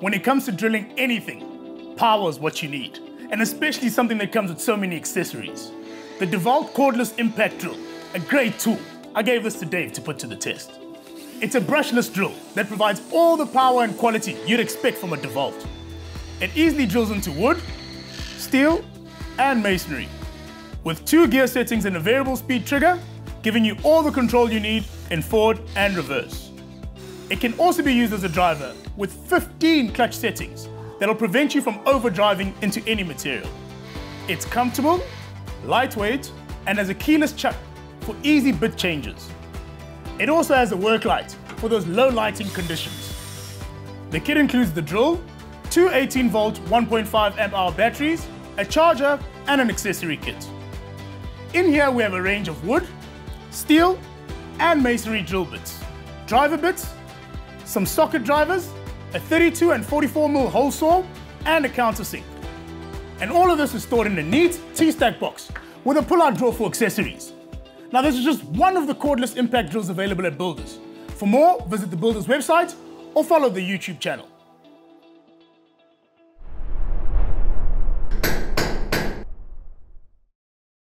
When it comes to drilling anything, power is what you need, and especially something that comes with so many accessories. The DeWalt Cordless Impact Drill, a great tool. I gave this to Dave to put to the test. It's a brushless drill that provides all the power and quality you'd expect from a DeWalt. It easily drills into wood, steel, and masonry. With two gear settings and a variable speed trigger, giving you all the control you need in forward and reverse. It can also be used as a driver with 15 clutch settings that'll prevent you from overdriving into any material. It's comfortable, lightweight, and has a keyless chuck for easy bit changes. It also has a work light for those low lighting conditions. The kit includes the drill, two 18 volt 1.5 amp hour batteries, a charger, and an accessory kit. In here we have a range of wood, steel, and masonry drill bits, driver bits, some socket drivers, a 32 and 44 mm hole saw, and a countersink. And all of this is stored in a neat TSTAK box with a pull-out drawer for accessories. Now this is just one of the cordless impact drills available at Builders. For more, visit the Builders website or follow the YouTube channel.